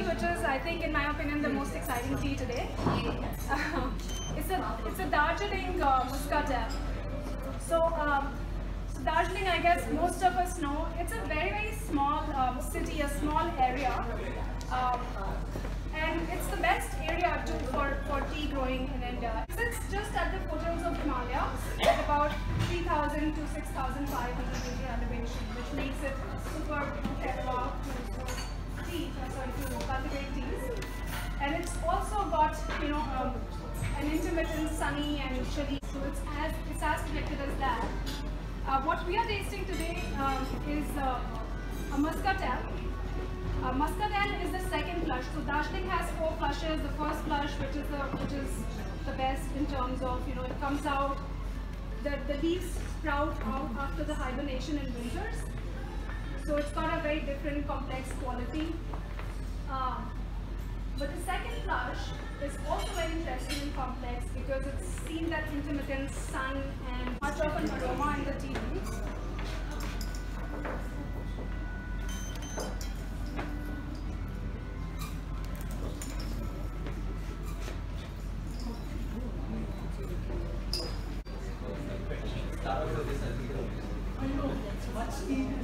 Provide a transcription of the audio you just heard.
which is, I think, in my opinion, the most exciting tea today. it's a it's a Darjeeling uh, Muscatel. So, um, so Darjeeling, I guess most of us know, it's a very very small um, city, a small area, um, and it's the best area to for for tea growing in India. It's just at the foothills of Himalaya, at about 3,000 to 6,500 meter elevation, And it's also got, you know, um, an intermittent sunny and chilly, so it's as it's as protected as that. Uh, what we are tasting today um, is uh, a muscatel. Uh, muscatel is the second flush. So Darjeeling has four flushes. The first flush, which is the which is the best in terms of you know it comes out. The the leaves sprout out after the hibernation in winters. So it's got a very different complex quality. Um, but the second flush is also very interesting and complex because it's seen that intermittent sun and much of an aroma in the tea leaves. You.